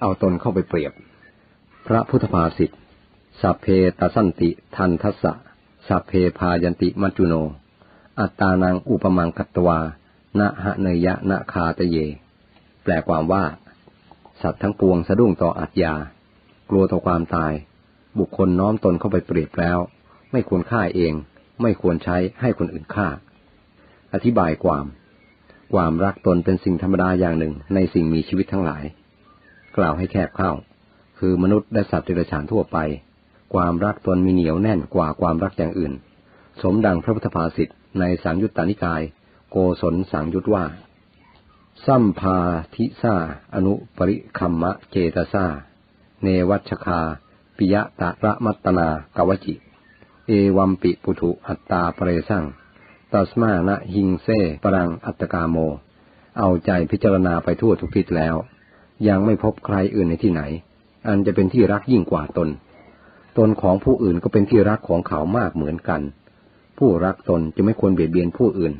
เอาตนเข้าไปเปรียบ พระพุทธภาษิตสัพเพตสันติทันทัสสะสัพเพพายันติมัจจุโน อัตตานังอุปมังกัตวานะหะเนยะนะคาตเย แปลความว่า สัตว์ทั้งปวงสะดุ้งต่ออัตยา กลัวต่อความตาย บุคคลน้อมตนเข้าไปเปรียบแล้ว ไม่ควรฆ่าเอง ไม่ควรใช้ให้คนอื่นฆ่า อธิบายความ ความรักตนเป็นสิ่งธรรมดาอย่างหนึ่งในสิ่งมีชีวิตทั้งหลาย กล่าวให้แคบเข้า คือมนุษย์และสัตว์เดรัจฉานทั่วไป ความรักตนมีเหนียวแน่นกว่าความรักอย่างอื่น สมดังพระพุทธภาษิตในสังยุตตานิกาย โกศลสังยุตว่า สัมภาทิซาอนุปริคัมมะเจตซาเนวัชคา ปิยะตะระมัตนากวจิ เอวัมปิปุถุอัตตาเปรสังตัสมานะหิงเซปรังอัตกาโม เอาใจพิจารณาไปทั่วทุกทิศแล้ว ยังไม่พบใครอื่นในที่ไหน อันจะเป็นที่รักยิ่งกว่าตน ตนของผู้อื่นก็เป็นที่รักของเขามากเหมือนกัน ผู้รักตนจะไม่ควรเบียดเบียนผู้อื่น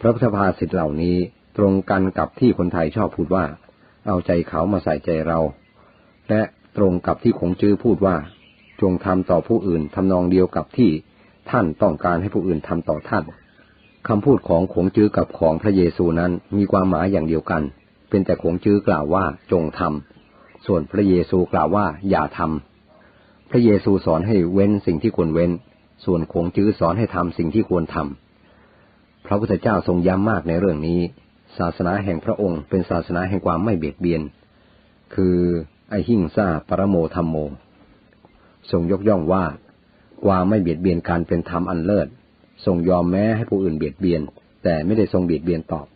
พระพุทธภาษิตเหล่านี้ตรงกันกับที่คนไทยชอบพูดว่า เอาใจเขามาใส่ใจเรา และตรงกับที่ขงจื้อพูดว่า จงทำต่อผู้อื่นทำนองเดียวกับที่ท่านต้องการให้ผู้อื่นทำต่อท่านคำพูดของขงจื้อกับของพระเยซูนั้นมีความหมายอย่างเดียวกัน เป็นแต่ขงจื้อกล่าวว่าจงทำส่วนพระเยซูกล่าวว่าอย่าทำพระเยซูสอนให้เว้นสิ่งที่ควรเว้น ส่วนขงจื้อสอนให้ทำสิ่งที่ควรทำพระพุทธเจ้าทรงย้ำมากในเรื่องนี้ ศาสนาแห่งพระองค์เป็นศาสนาแห่งความไม่เบียดเบียน คือไอหิ่งซาปรโมธรรมโม ทรงยกย่องว่าความไม่เบียดเบียนการเป็นธรรมอันเลิศ ทรงยอมแม้ให้ผู้อื่นเบียดเบียน แต่ไม่ได้ทรงเบียดเบียนตอบ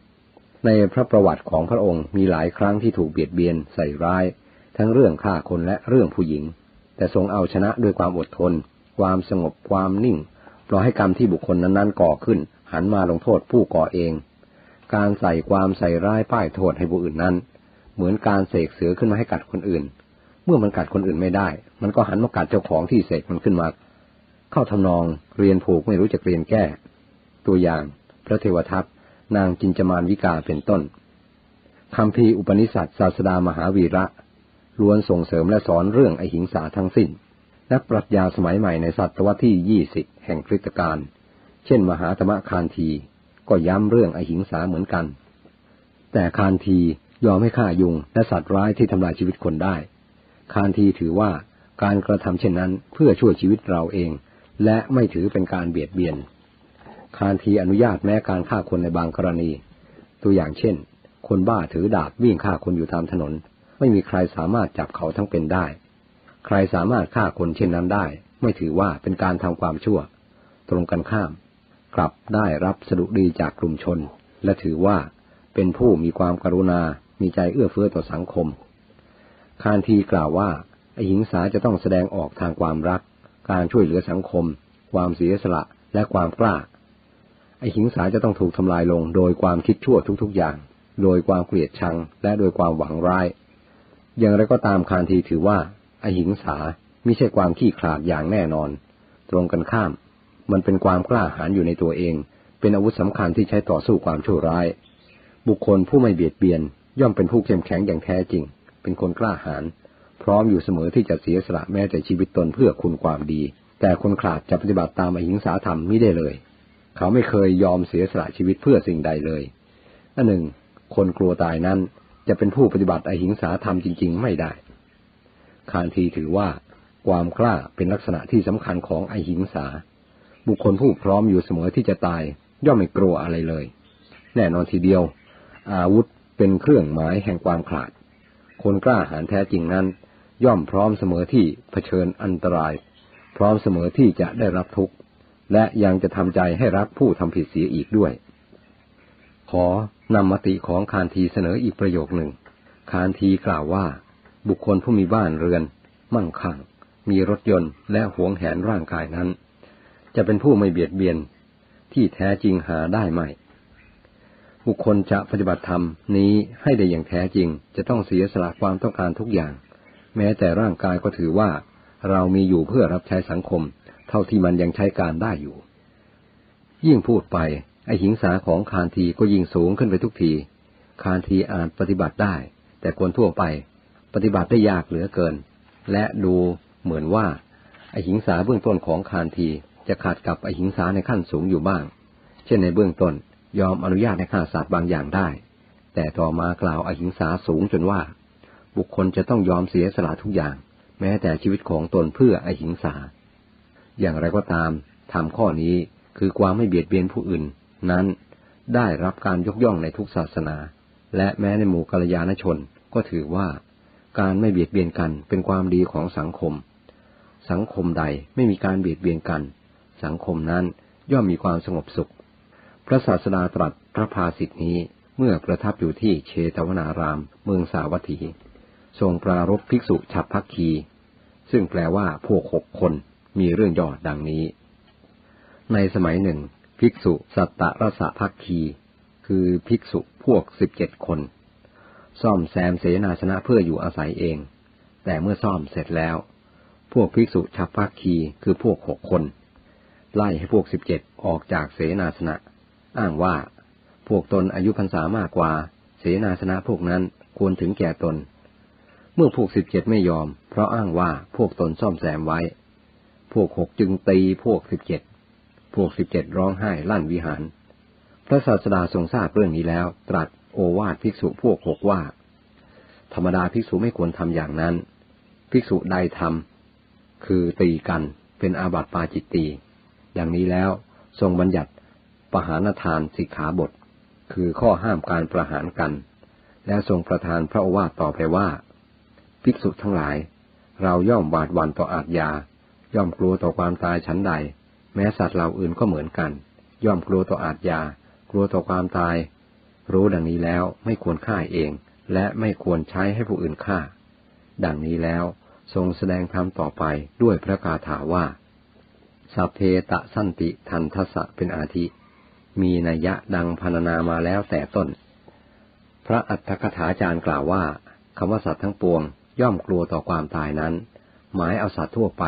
ในพระประวัติของพระองค์มีหลายครั้งที่ถูกเบียดเบียนใส่ร้าย ทั้งเรื่องฆ่าคนและเรื่องผู้หญิง แต่ทรงเอาชนะด้วยความอดทน ความสงบความนิ่งปล่อยให้กรรมที่บุคคลนั้นๆก่อขึ้น หันมาลงโทษผู้ก่อเอง การใส่ความใส่ร้ายป้ายโทษให้ผู้อื่นนั้น เหมือนการเสกเสือขึ้นมาให้กัดคนอื่น เมื่อมันกัดคนอื่นไม่ได้ มันก็หันมากัดเจ้าของที่เสกมันขึ้นมา เข้าทำนองเรียนผูกไม่รู้จักเรียนแก้ ตัวอย่าง พระเทวทัต นางจินจมานวิกาเป็นต้นคำพีอุปนิสัตศาสดามหาวีระ ล้วนส่งเสริมและสอนเรื่องไอหิงสาทั้งสิ้นนักปรัชญาสมัยใหม่ในศตวรรษที่ยี่สิบแห่งคริสตกาลเช่นมหาธรรมคานทีก็ย้ำเรื่องไอหิงสาเหมือนกัน แต่คานทียอมให้ฆ่ายุงและสัตว์ร้ายที่ทำลายชีวิตคนได้ คานทีถือว่าการกระทำเช่นนั้นเพื่อช่วยชีวิตเราเอง และไม่ถือเป็นการเบียดเบียน คานทีอนุญาตแม้การฆ่าคนในบางกรณี ตัวอย่างเช่น คนบ้าถือดาบวิ่งฆ่าคนอยู่ตามถนน ไม่มีใครสามารถจับเขาทั้งเป็นได้ ใครสามารถฆ่าคนเช่นนั้นได้ ไม่ถือว่าเป็นการทำความชั่ว ตรงกันข้าม กลับได้รับสดุดีจากกลุ่มชน และถือว่าเป็นผู้มีความกรุณา มีใจเอื้อเฟื้อต่อสังคม คานทีกล่าวว่าอหิงสาจะต้องแสดงออกทางความรัก การช่วยเหลือสังคม ความเสียสละและความกล้า ไอหิงสาจะต้องถูกทำลายลงโดยความคิดชั่วทุกๆอย่าง โดยความเกลียดชัง และโดยความหวังร้าย อย่างไรก็ตามคานทีถือว่าไอหิงสาไม่ใช่ความขี้ขลาดอย่างแน่นอน ตรงกันข้าม มันเป็นความกล้าหาญอยู่ในตัวเอง เป็นอาวุธสำคัญที่ใช้ต่อสู้ความชั่วร้าย บุคคลผู้ไม่เบียดเบียน ย่อมเป็นผู้เข้มแข็งอย่างแท้จริง เป็นคนกล้าหาญพร้อมอยู่เสมอที่จะเสียสละแม้แต่ชีวิตตนเพื่อคุณความดี แต่คนขาดจะปฏิบัติตามอหิงสาธรรมไม่ได้เลย เขาไม่เคยยอมเสียสละชีวิตเพื่อสิ่งใดเลยอันหนึ่ง คนกลัวตายนั้นจะเป็นผู้ปฏิบัติอหิงสาธรรมจริง ๆ ไม่ได้ คานทีถือว่า ความกล้าเป็นลักษณะที่สำคัญของอหิงสา บุคคลผู้พร้อมอยู่เสมอที่จะตาย ย่อมไม่กลัวอะไรเลย แน่นอนทีเดียว อาวุธเป็นเครื่องหมายแห่งความขาด คนกล้าหาญแท้จริงนั้น ย่อมพร้อมเสมอที่เผชิญอันตราย พร้อมเสมอที่จะได้รับทุกข์ และยังจะทำใจให้รักผู้ทำผิดเสียอีกด้วย ขอนำมติของคานทีเสนออีกประโยคหนึ่ง คานทีกล่าวว่า บุคคลผู้มีบ้านเรือน มั่งคั่ง มีรถยนต์และหวงแหนร่างกายนั้น จะเป็นผู้ไม่เบียดเบียน ที่แท้จริงหาได้ไหม บุคคลจะปฏิบัติธรรมนี้ให้ได้อย่างแท้จริง จะต้องเสียสละความต้องการทุกอย่าง แม้แต่ร่างกายก็ถือว่า เรามีอยู่เพื่อรับใช้สังคม เท่าที่มันยังใช้การได้อยู่ ยิ่งพูดไปไอหิงสาของคานทีก็ยิ่งสูงขึ้นไปทุกที คานทีอาจปฏิบัติได้ แต่คนทั่วไปปฏิบัติได้ยากเหลือเกิน และดูเหมือนว่าไอหิงสาเบื้องต้นของคานทีจะขาดกับไอหิงสาในขั้นสูงอยู่บ้าง เช่นในเบื้องต้นยอมอนุญาตให้ฆ่าสัตว์บางอย่างได้ แต่ต่อมากล่าวอหิงสาสูงจนว่า บุคคลจะต้องยอมเสียสละทุกอย่าง แม้แต่ชีวิตของตนเพื่ออหิงสา อย่างไรก็ตามทำข้อนี้คือความไม่เบียดเบียนผู้อื่น นั้นได้รับการยกย่องในทุกศาสนา และแม้ในหมู่กัลยาณชนก็ถือว่า การไม่เบียดเบียนกันเป็นความดีของสังคม สังคมใดไม่มีการเบียดเบียนกัน สังคมนั้นย่อมมีความสงบสุข พระศาสดาตรัสพระภาสิทธินี้เมื่อประทับอยู่ที่เชตวนาราม เมืองสาวัตถี ทรงปรารบภิกษุฉับพักคี ซึ่งแปลว่าพวกหกคน มีเรื่องย่อดังนี้ ในสมัยหนึ่ง ภิกษุสัตตรสพักคี คือภิกษุพวกสิบเจ็ดคน ซ่อมแซมเสนาชนะเพื่ออยู่อาศัยเอง แต่เมื่อซ่อมเสร็จแล้ว พวกภิกษุฉับพักคีคือพวกหกคน ไล่ให้พวกสิบเจ็ดออกจากเสนาสนะ อ้างว่า พวกตนอายุพรรษามากกว่า เสนาสนะพวกนั้นควรถึงแก่ตนเมื่อพวกสิบเจ็ดไม่ยอม เพราะอ้างว่าพวกตนซ่อมแซมไว้ พวกหกจึงตีพวกสิบเจ็ด พวกสิบเจ็ดร้องไห้ลั่นวิหาร พระศาสดาทรงทราบเรื่องนี้แล้ว ตรัสโอวาทภิกษุพวกหกว่า ธรรมดาภิกษุไม่ควรทำอย่างนั้น ภิกษุใดทำคือตีกันเป็นอาบัติปาจิตตีอย่างนี้แล้วทรงบัญญัติปหานทานสิกขาบท คือข้อห้ามการประหารกัน แล้วทรงประทานพระโอวาทต่อไปว่า ภิกษุทั้งหลาย เราย่อมหวาดวันต่ออาทยา ย่อมกลัวต่อความตายชั้นใด แม้สัตว์เหล่าอื่นก็เหมือนกัน ย่อมกลัวต่ออาทยา กลัวต่อความตาย รู้ดังนี้แล้วไม่ควรฆ่าเอง และไม่ควรใช้ให้ผู้อื่นฆ่า ดังนี้แล้วทรงแสดงธรรมต่อไปด้วยพระคาถาว่า สัพเพตะสันติทันทสะเป็นอาทิ มีนัยยะดังพรรณนามาแล้วแต่ต้น พระอัฏฐกถาจารย์กล่าวว่าคำว่าสัตว์ทั้งปวงย่อมกลัวต่อความตายนั้น หมายเอาสัตว์ทั่วไป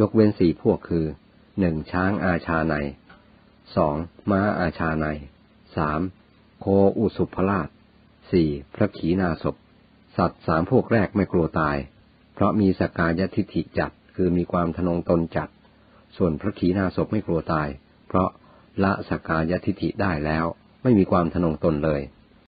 ยกเว้นสี่พวกคือหนึ่งช้างอาชาในสองม้าอาชาในสามโคอุสุภราชสี่พระขีนาศพสัตว์สามพวกแรกไม่กลัวตาย เพราะมีสกายทิฐิจัดคือมีความทนงตนจัด ส่วนพระขีณาสพไม่กลัวตาย เพราะละสกกายทิฐิได้แล้วไม่มีความทนงตนเลย